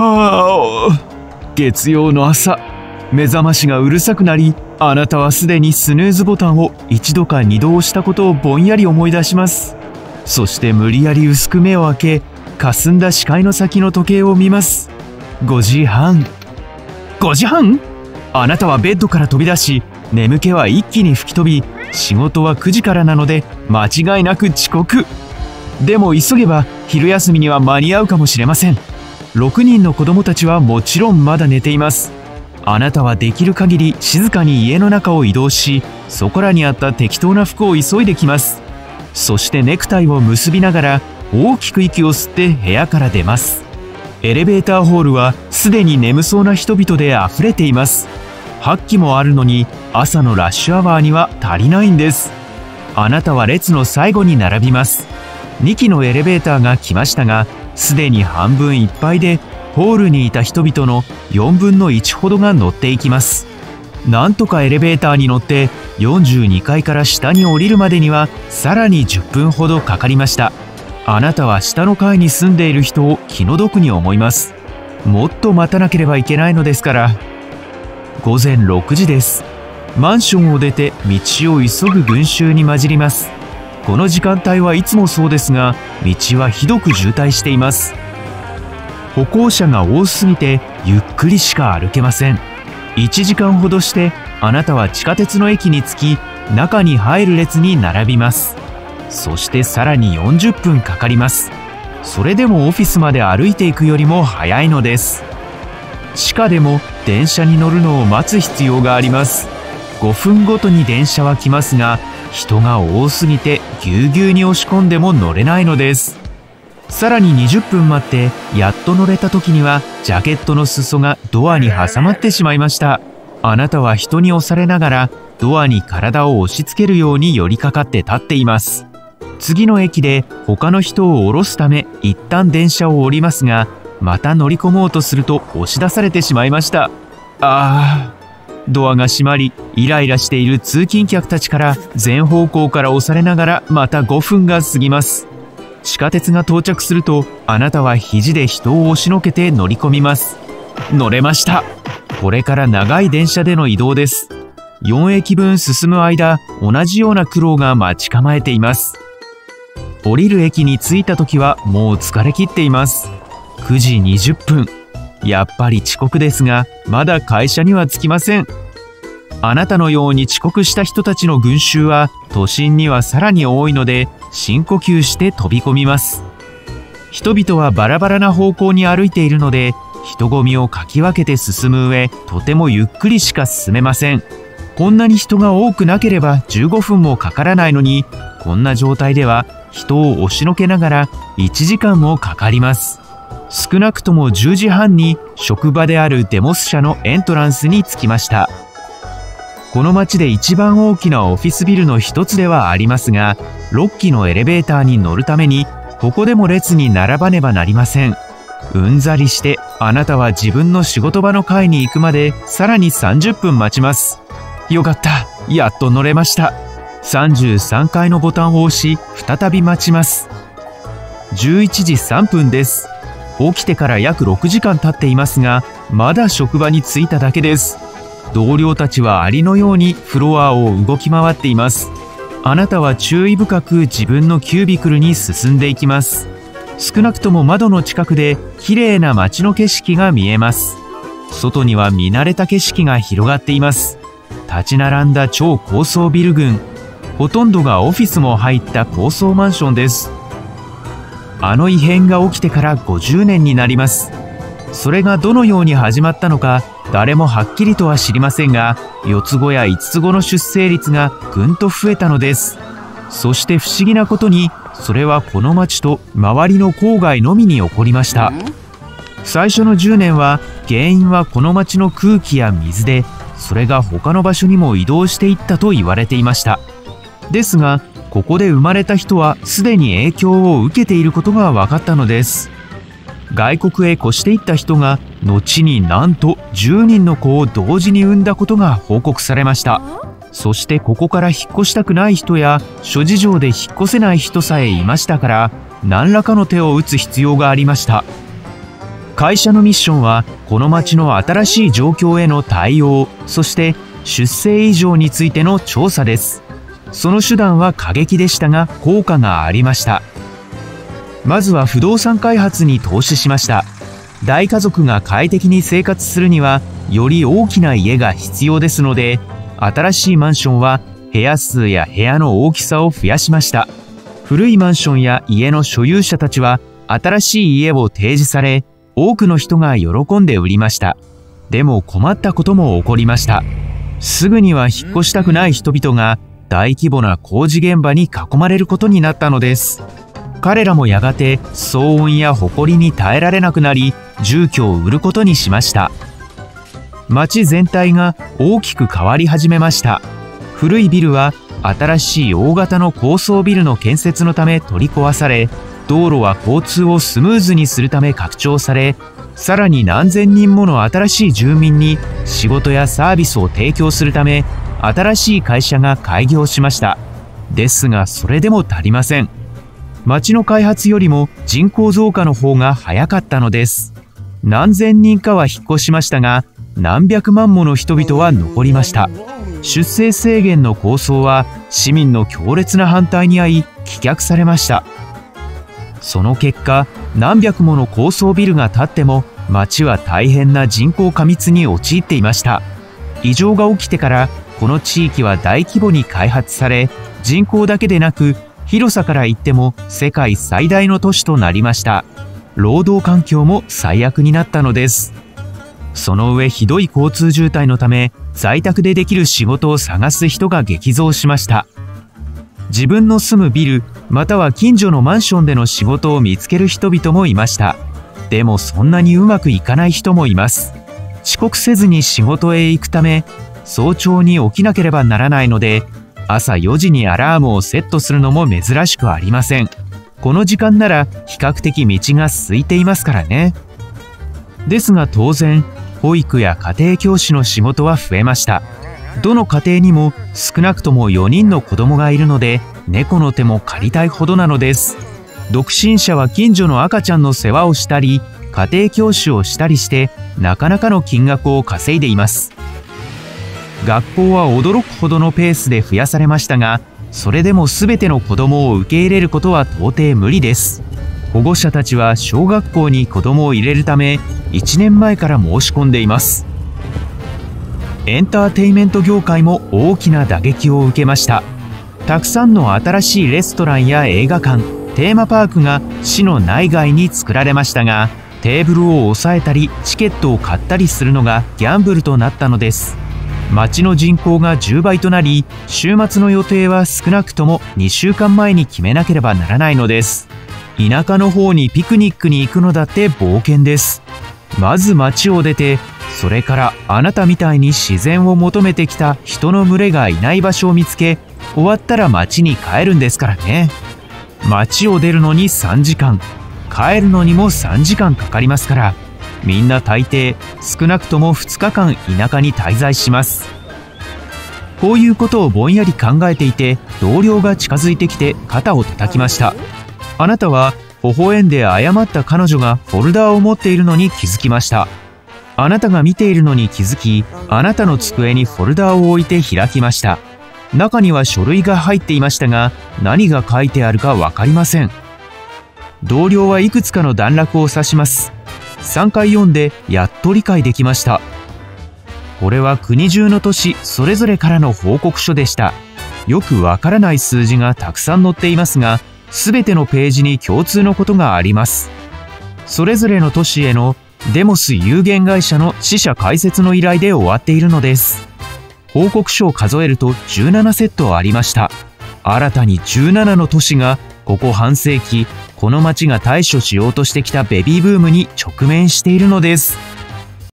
はあ。月曜の朝目覚ましがうるさくなりあなたはすでにスヌーズボタンを一度か二度押したことをぼんやり思い出します。そして無理やり薄く目を開け霞んだ視界の先の時計を見ます。5時半。5時半？あなたはベッドから飛び出し眠気は一気に吹き飛び仕事は9時からなので間違いなく遅刻。でも急げば昼休みには間に合うかもしれません。6人の子供たちはもちろんまだ寝ています。あなたはできる限り静かに家の中を移動しそこらにあった適当な服を急いできます。そしてネクタイを結びながら大きく息を吸って部屋から出ます。エレベーターホールはすでに眠そうな人々で溢れています。8機もあるのに朝のラッシュアワーには足りないんです。あなたは列の最後に並びます。2機のエレベーターが来ましたがすでに半分いっぱいでホールにいた人々の4分の1ほどが乗っていきます。なんとかエレベーターに乗って42階から下に降りるまでにはさらに10分ほどかかりました。あなたは下の階に住んでいる人を気の毒に思います。もっと待たなければいけないのですから。午前6時です。マンションを出て道を急ぐ群衆に混じります。この時間帯はいつもそうですが道はひどく渋滞しています。歩行者が多すぎてゆっくりしか歩けません。1時間ほどしてあなたは地下鉄の駅に着き中に入る列に並びます。そしてさらに40分かかります。それでもオフィスまで歩いていくよりも早いのです。地下でも電車に乗るのを待つ必要があります。5分ごとに電車は来ますが人が多すぎてぎゅうぎゅうに押し込んでも乗れないのです。さらに20分待ってやっと乗れた時にはジャケットの裾がドアに挟まってしまいました。あなたは人に押されながらドアに体を押し付けるように寄りかかって立っています。次の駅で他の人を降ろすため一旦電車を降りますがまた乗り込もうとすると押し出されてしまいました。あー。ドアが閉まりイライラしている通勤客たちから全方向から押されながらまた5分が過ぎます。地下鉄が到着するとあなたは肘で人を押しのけて乗り込みます。乗れました。これから長い電車での移動です。4駅分進む間同じような苦労が待ち構えています。降りる駅に着いた時はもう疲れ切っています。9時20分。やっぱり遅刻ですがまだ会社には着きません。あなたのように遅刻した人たちの群衆は都心にはさらに多いので深呼吸して飛び込みます。人々はバラバラな方向に歩いているので人混みをかき分けて進む上とてもゆっくりしか進めません。こんなに人が多くなければ15分もかからないのにこんな状態では人を押しのけながら1時間もかかります。少なくとも10時半に職場であるデモス社のエントランスに着きました。この町で一番大きなオフィスビルの一つではありますが6機のエレベーターに乗るためにここでも列に並ばねばなりません。うんざりしてあなたは自分の仕事場の階に行くまでさらに30分待ちます。よかった。やっと乗れました。33階のボタンを押し再び待ちます。11時3分です。起きてから約6時間経っていますがまだ職場に着いただけです。同僚たちはアリのようにフロアを動き回っています。あなたは注意深く自分のキュービクルに進んでいきます。少なくとも窓の近くで綺麗な街の景色が見えます。外には見慣れた景色が広がっています。立ち並んだ超高層ビル群。ほとんどがオフィスも入った高層マンションです。あの異変が起きてから50年になります。それがどのように始まったのか誰もはっきりとは知りませんが4つ子や5つ子の出生率がぐんと増えたのです。そして不思議なことにそれはこの町と周りの郊外のみに起こりました。最初の10年は原因はこの町の空気や水でそれが他の場所にも移動していったと言われていました。ですがここで生まれた人はすでに影響を受けていることが分かったのです。外国へ越していった人が後になんと10人の子を同時に産んだことが報告されました。そしてここから引っ越したくない人や諸事情で引っ越せない人さえいましたから何らかの手を打つ必要がありました。会社のミッションはこの町の新しい状況への対応そして出生異常についての調査です。その手段は過激でしたが効果がありました。まずは不動産開発に投資しました。大家族が快適に生活するにはより大きな家が必要ですので新しいマンションは部屋数や部屋の大きさを増やしました。古いマンションや家の所有者たちは新しい家を提示され多くの人が喜んで売りました。でも困ったことも起こりました。すぐには引っ越したくない人々が大規模な工事現場に囲まれることになったのです。彼らもやがて騒音や埃に耐えられなくなり住居を売ることにしました。街全体が大きく変わり始めました。古いビルは新しい大型の高層ビルの建設のため取り壊され道路は交通をスムーズにするため拡張されさらに何千人もの新しい住民に仕事やサービスを提供するため新しい会社が開業しました。ですがそれでも足りません。町の開発よりも人口増加の方が早かったのです。何千人かは引っ越しましたが何百万もの人々は残りました。出生制限の構想は市民の強烈な反対に遭い棄却されました。その結果何百もの高層ビルが建っても町は大変な人口過密に陥っていました。異常が起きてからこの地域は大規模に開発され人口だけでなく広さから言っても世界最大の都市となりました。労働環境も最悪になったのです。その上ひどい交通渋滞のため在宅でできる仕事を探す人が激増しました。自分の住むビルまたは近所のマンションでの仕事を見つける人々もいました。でもそんなにうまくいかない人もいます。遅刻せずに仕事へ行くため早朝に起きなければならないので朝4時にアラームをセットするのも珍しくありません。この時間なら比較的道が空いていますからね。ですが当然保育や家庭教師の仕事は増えました。どの家庭にも少なくとも4人の子供がいるので猫の手も借りたいほどなのです。独身者は近所の赤ちゃんの世話をしたり家庭教師をしたりしてなかなかの金額を稼いでいます。学校は驚くほどのペースで増やされましたがそれでも全ての子供を受け入れることは到底無理です。保護者たちは小学校に子供を入れるため1年前から申し込んでいます。エンターテイメント業界も大きな打撃を受けました。たくさんの新しいレストランや映画館テーマパークが市の内外に作られましたがテーブルを押さえたりチケットを買ったりするのがギャンブルとなったのです。町の人口が10倍となり週末の予定は少なくとも2週間前に決めなければならないのです。田舎の方にピクニックに行くのだって冒険です。まず町を出てそれからあなたみたいに自然を求めてきた人の群れがいない場所を見つけ終わったら町に帰るんですからね。町を出るのに3時間帰るのにも3時間かかりますからみんな大抵少なくとも2日間田舎に滞在します。こういうことをぼんやり考えていて同僚が近づいてきて肩を叩きました。あなたは微笑んで謝った彼女がフォルダーを持っているのに気づきました。あなたが見ているのに気づきあなたの机にフォルダーを置いて開きました。中には書類が入っていましたが何が書いてあるか分かりません。同僚はいくつかの段落を指します。3回読んでやっと理解できました。これは国中の都市それぞれからの報告書でした。よくわからない数字がたくさん載っていますが全てのページに共通のことがあります。それぞれの都市へのデモス有限会社の死者解説の依頼で終わっているのです。報告書を数えると17セットありました。新たに17の都市がここ半世紀この町が対処しようとしてきたベビーブームに直面しているのです。